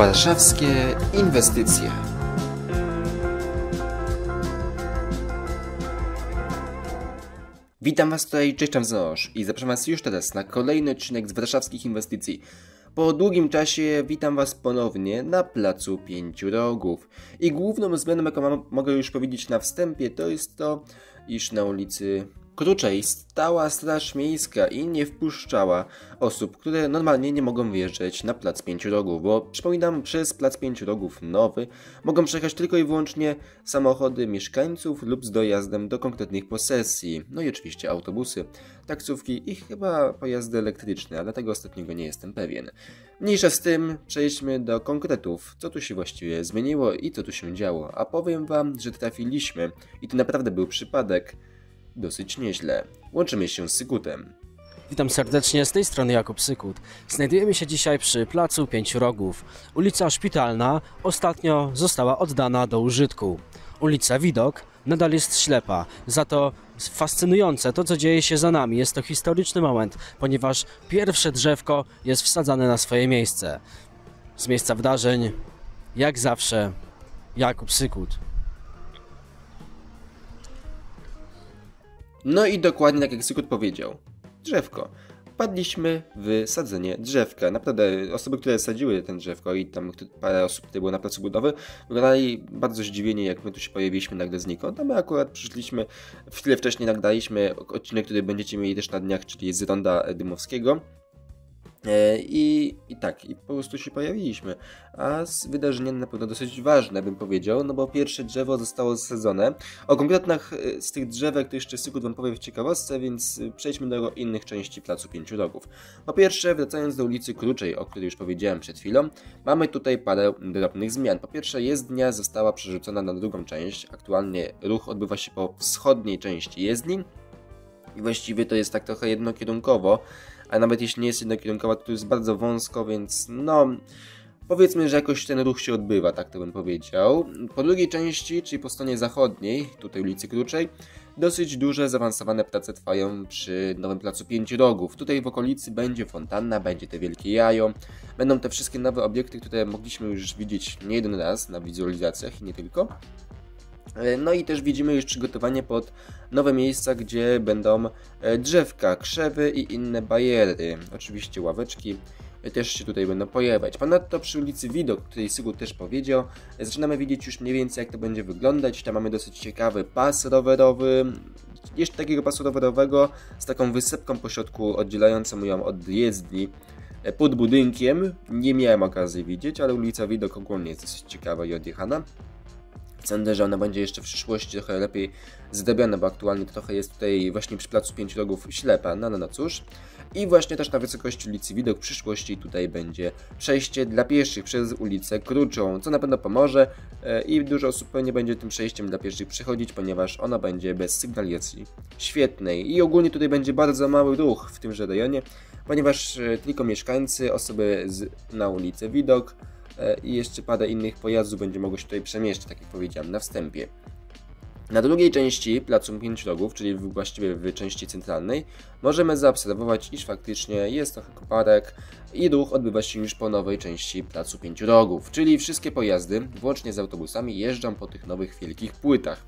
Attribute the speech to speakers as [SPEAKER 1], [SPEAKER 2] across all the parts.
[SPEAKER 1] Warszawskie inwestycje. Witam Was tutaj, cześć tam Znosz i zapraszam Was już teraz na kolejny odcinek z warszawskich inwestycji. Po długim czasie witam Was ponownie na Placu Pięciu Rogów. I główną zmianą, jaką mogę już powiedzieć na wstępie, to jest to, iż na ulicy Kruczej stała straż miejska i nie wpuszczała osób, które normalnie nie mogą wjeżdżać na Plac Pięciu Rogów, bo przypominam, przez Plac Pięciu Rogów nowy mogą przejechać tylko i wyłącznie samochody mieszkańców lub z dojazdem do konkretnych posesji, no i oczywiście autobusy, taksówki i chyba pojazdy elektryczne, ale tego ostatniego nie jestem pewien. Mniejsza z tym, przejdźmy do konkretów, co tu się właściwie zmieniło i co tu się działo, a powiem Wam, że trafiliśmy i to naprawdę był przypadek, dosyć nieźle. Łączymy się z Sykutem.
[SPEAKER 2] Witam serdecznie, z tej strony Jakub Sykut. Znajdujemy się dzisiaj przy Placu Pięciu Rogów. Ulica Szpitalna ostatnio została oddana do użytku. Ulica Widok nadal jest ślepa, za to fascynujące to, co dzieje się za nami. Jest to historyczny moment, ponieważ pierwsze drzewko jest wsadzane na swoje miejsce. Z miejsca wydarzeń, jak zawsze, Jakub Sykut.
[SPEAKER 1] No i dokładnie tak jak Sykut powiedział. Drzewko. Wpadliśmy w sadzenie drzewka. Naprawdę osoby, które sadziły ten drzewko i tam parę osób tutaj było na placu budowy, wyglądali bardzo zdziwieni, jak my tu się pojawiliśmy nagle znikąd. A my akurat przyszliśmy, chwilę wcześniej nagraliśmy odcinek, który będziecie mieli też na dniach, czyli z Ronda Dymowskiego. E, I, I tak, i po prostu się pojawiliśmy. A wydarzenie na pewno dosyć ważne, bym powiedział, no bo pierwsze drzewo zostało zasadzone. O konkretnych e, z tych drzewek to jeszcze Sykut wam powiem w ciekawostce, więc e, przejdźmy do innych części Placu Pięciu Rogów. Po pierwsze, wracając do ulicy Kruczej, o której już powiedziałem przed chwilą, mamy tutaj parę drobnych zmian. Po pierwsze, jezdnia została przerzucona na drugą część. Aktualnie ruch odbywa się po wschodniej części jezdni. I właściwie to jest tak trochę jednokierunkowo, a nawet jeśli nie jest jednokierunkowa, to jest bardzo wąsko, więc no powiedzmy, że jakoś ten ruch się odbywa, tak to bym powiedział. Po drugiej części, czyli po stronie zachodniej, tutaj ulicy Kruczej, dosyć duże, zaawansowane prace trwają przy nowym placu Pięciu Rogów. Tutaj w okolicy będzie fontanna, będzie te wielkie jajo, będą te wszystkie nowe obiekty, które mogliśmy już widzieć nie jeden raz na wizualizacjach i nie tylko. E, no i też widzimy już przygotowanie pod nowe miejsca, gdzie będą e, drzewka, krzewy i inne bariery. Oczywiście ławeczki e, też się tutaj będą pojawiać. Ponadto przy ulicy Widok, której Sygut też powiedział, zaczynamy widzieć już mniej więcej jak to będzie wyglądać. Tam mamy dosyć ciekawy pas rowerowy, jeszcze takiego pasu rowerowego z taką wysepką po środku oddzielającą ją od jezdni pod budynkiem. Nie miałem okazji widzieć, ale ulica Widok ogólnie jest dosyć ciekawa i odjechana. Sądzę, że ona będzie jeszcze w przyszłości trochę lepiej zdobiona, bo aktualnie trochę jest tutaj właśnie przy placu pięciu rogów ślepa, no no no cóż. I właśnie też na wysokości ulicy Widok przyszłości tutaj będzie przejście dla pieszych przez ulicę Kruczą, co na pewno pomoże e, i dużo osób pewnie będzie tym przejściem dla pieszych przychodzić, ponieważ ona będzie bez sygnalizacji świetnej. I ogólnie tutaj będzie bardzo mały ruch w tymże rejonie, ponieważ e, tylko mieszkańcy, osoby z, na ulicę Widok, i jeszcze parę innych pojazdów będzie mogło się tutaj przemieszczać, tak jak powiedziałem na wstępie. Na drugiej części placu Pięciu Rogów, czyli właściwie w części centralnej, możemy zaobserwować, iż faktycznie jest trochę koparek i ruch odbywa się już po nowej części placu Pięciu Rogów, czyli wszystkie pojazdy, włącznie z autobusami, jeżdżą po tych nowych wielkich płytach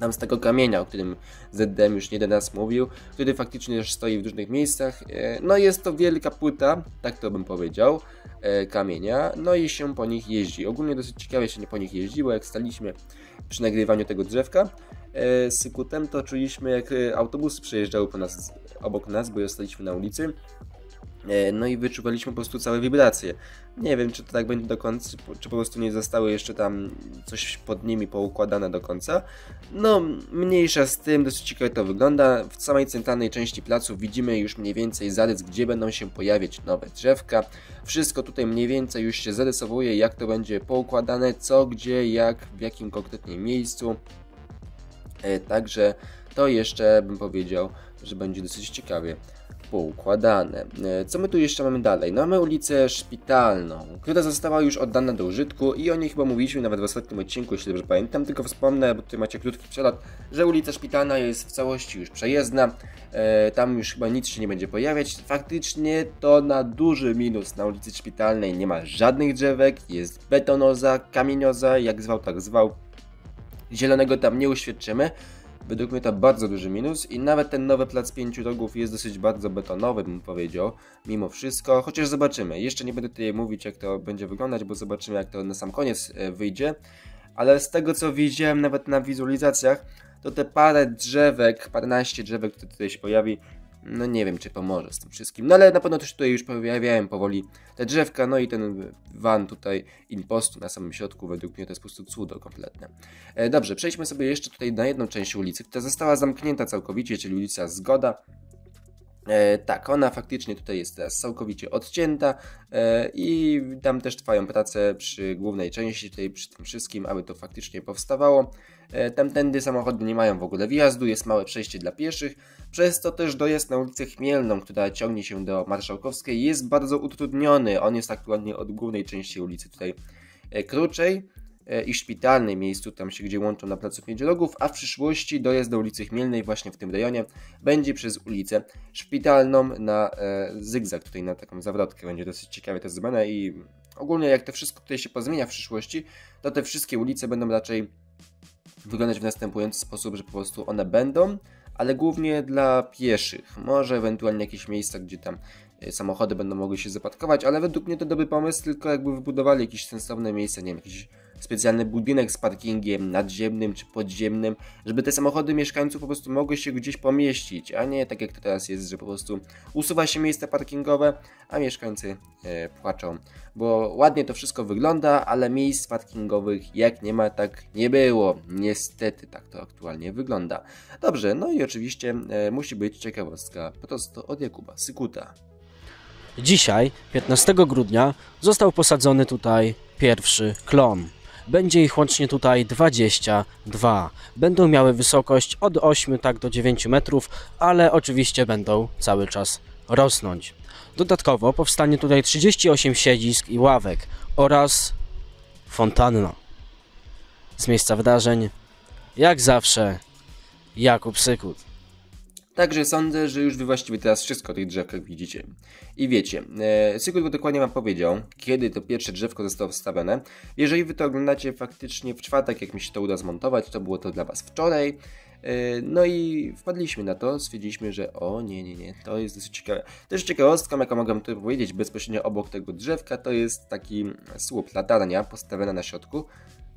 [SPEAKER 1] tam z tego kamienia, o którym ZDM już nie jeden raz mówił, który faktycznie też stoi w różnych miejscach. E, no jest to wielka płyta, tak to bym powiedział, e, kamienia, no i się po nich jeździ. Ogólnie dosyć ciekawie się po nich jeździło, jak staliśmy przy nagrywaniu tego drzewka e, z Sykutem, to czuliśmy jak autobusy przejeżdżały po nas, obok nas, bo staliśmy na ulicy E, no i wyczuwaliśmy po prostu całe wibracje. Nie wiem, czy to tak będzie do końca, czy po prostu nie zostały jeszcze tam coś pod nimi poukładane do końca. No, mniejsza z tym, dosyć ciekawie to wygląda. W samej centralnej części placu widzimy już mniej więcej zarys, gdzie będą się pojawiać nowe drzewka. Wszystko tutaj mniej więcej już się zarysowuje, jak to będzie poukładane, co, gdzie, jak, w jakim konkretnie miejscu. E, także to jeszcze bym powiedział, że będzie dosyć ciekawie. Poukładane. E, co my tu jeszcze mamy dalej? No mamy ulicę Szpitalną, która została już oddana do użytku i o niej chyba mówiliśmy nawet w ostatnim odcinku, jeśli dobrze pamiętam, tylko wspomnę, bo tutaj macie krótki przelot, że ulica Szpitalna jest w całości już przejezdna, e, tam już chyba nic się nie będzie pojawiać. Faktycznie to na duży minus na ulicy Szpitalnej nie ma żadnych drzewek, jest betonoza, kamienioza, jak zwał tak zwał. Zielonego tam nie uświadczymy, Według mnie to bardzo duży minus i nawet ten nowy plac pięciu rogów jest dosyć bardzo betonowy, bym powiedział, mimo wszystko, chociaż zobaczymy. Jeszcze nie będę tutaj mówić, jak to będzie wyglądać, bo zobaczymy, jak to na sam koniec e, wyjdzie. Ale z tego, co widziałem nawet na wizualizacjach, to te parę drzewek, paręnaście drzewek, które tutaj się pojawi, no nie wiem, czy pomoże z tym wszystkim. No ale na pewno też tutaj już pojawiają powoli te drzewka, no i ten van tutaj impostu na samym środku, według mnie to jest po prostu cudo kompletne. E, dobrze, przejdźmy sobie jeszcze tutaj na jedną część ulicy, która została zamknięta całkowicie, czyli ulica Zgoda. E, tak, ona faktycznie tutaj jest teraz całkowicie odcięta e, i tam też trwają prace przy głównej części, tutaj przy tym wszystkim, aby to faktycznie powstawało. E, tamtędy samochody nie mają w ogóle wjazdu, jest małe przejście dla pieszych, przez to też dojazd na ulicę Chmielną, która ciągnie się do Marszałkowskiej jest bardzo utrudniony. On jest aktualnie od głównej części ulicy tutaj e, krócej i szpitalnej miejscu, tam się gdzie łączą na placu Pięć Rogów, a w przyszłości dojazd do ulicy Chmielnej właśnie w tym rejonie będzie przez ulicę Szpitalną na e, zygzak, tutaj na taką zawrotkę, będzie dosyć ciekawe to zmiana i ogólnie jak to wszystko tutaj się pozmienia w przyszłości, to te wszystkie ulice będą raczej wyglądać w następujący sposób, że po prostu one będą, ale głównie dla pieszych. Może ewentualnie jakieś miejsca, gdzie tam e, samochody będą mogły się zapadkować, ale według mnie to dobry pomysł, tylko jakby wybudowali jakieś sensowne miejsce, nie wiem, jakiś specjalny budynek z parkingiem nadziemnym czy podziemnym, żeby te samochody mieszkańców po prostu mogły się gdzieś pomieścić, a nie tak jak to teraz jest, że po prostu usuwa się miejsca parkingowe, a mieszkańcy e, płaczą. Bo ładnie to wszystko wygląda, ale miejsc parkingowych jak nie ma, tak nie było. Niestety tak to aktualnie wygląda. Dobrze, no i oczywiście e, musi być ciekawostka prosto od Jakuba Sykuta.
[SPEAKER 2] Dzisiaj, 15 grudnia, został posadzony tutaj pierwszy klon. Będzie ich łącznie tutaj 22. Będą miały wysokość od 8 tak do 9 metrów, ale oczywiście będą cały czas rosnąć. Dodatkowo powstanie tutaj 38 siedzisk i ławek oraz fontanna. Z miejsca wydarzeń, jak zawsze, Jakub Sykut.
[SPEAKER 1] Także sądzę, że już wy właściwie teraz wszystko o tych drzewkach widzicie. I wiecie, e, Sykut dokładnie wam powiedział, kiedy to pierwsze drzewko zostało wstawione. Jeżeli wy to oglądacie faktycznie w czwartek, jak mi się to uda zmontować, to było to dla was wczoraj. E, no i wpadliśmy na to, stwierdziliśmy, że o nie, nie, nie, to jest dosyć ciekawe. Też ciekawostką, jaką mogę tu powiedzieć, bezpośrednio obok tego drzewka, to jest taki słup, latarnia postawiona na środku,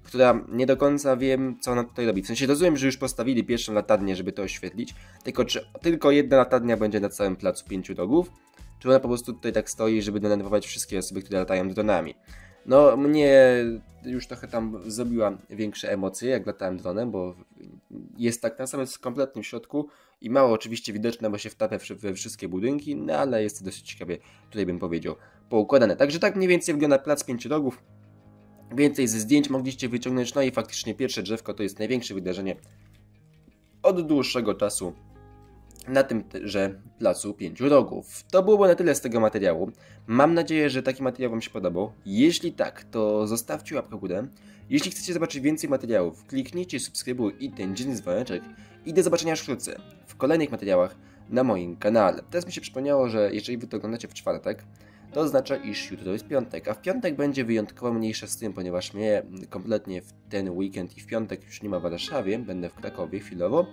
[SPEAKER 1] która nie do końca wiem, co ona tutaj robi. W sensie rozumiem, że już postawili pierwszą latarnię, żeby to oświetlić, tylko czy tylko jedna latarnia będzie na całym placu pięciu rogów, czy ona po prostu tutaj tak stoi, żeby denerwować wszystkie osoby, które latają dronami. No, mnie już trochę tam zrobiła większe emocje, jak latałem dronem, bo jest tak na samym kompletnym środku i mało oczywiście widoczne, bo się wtapia we wszystkie budynki, no ale jest to dosyć ciekawie, tutaj bym powiedział, poukładane. Także tak mniej więcej wygląda plac pięciu rogów. Więcej ze zdjęć mogliście wyciągnąć, no i faktycznie pierwsze drzewko to jest największe wydarzenie od dłuższego czasu na tymże placu pięciu rogów. To byłoby na tyle z tego materiału. Mam nadzieję, że taki materiał Wam się podobał. Jeśli tak, to zostawcie łapkę w górę. Jeśli chcecie zobaczyć więcej materiałów, kliknijcie subskrybuj i ten dzienny dzwoneczek. I do zobaczenia wkrótce w kolejnych materiałach na moim kanale. Teraz mi się przypomniało, że jeżeli Wy to oglądacie w czwartek, to oznacza, iż jutro jest piątek, a w piątek będzie wyjątkowo mniejsza z tym, ponieważ mnie kompletnie w ten weekend i w piątek już nie ma w Warszawie, będę w Krakowie chwilowo.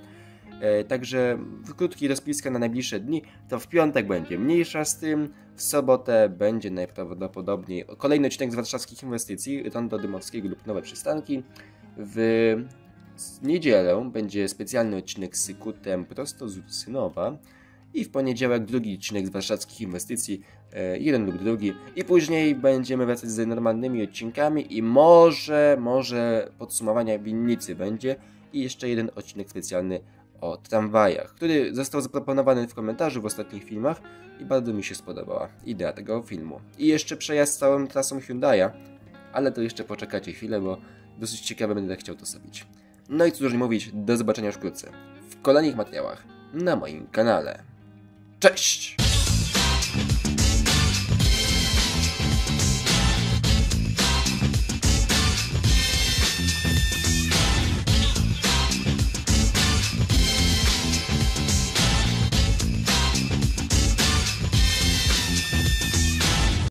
[SPEAKER 1] E, także krótki rozpiska na najbliższe dni, to w piątek będzie mniejsza z tym, w sobotę będzie najprawdopodobniej kolejny odcinek z warszawskich inwestycji, Rondo Dymowskiego lub Nowe Przystanki. W niedzielę będzie specjalny odcinek z Sykutem prosto z Ursynowa i w poniedziałek drugi odcinek z warszawskich inwestycji, e, jeden lub drugi i później będziemy wracać z normalnymi odcinkami i może, może podsumowania winnicy będzie i jeszcze jeden odcinek specjalny o tramwajach, który został zaproponowany w komentarzu w ostatnich filmach i bardzo mi się spodobała idea tego filmu. I jeszcze przejazd całą trasą Hyundai'a, ale to jeszcze poczekacie chwilę, bo dosyć ciekawe będę chciał to zrobić. No i cóż mówić, do zobaczenia już wkrótce w kolejnych materiałach na moim kanale. Cześć!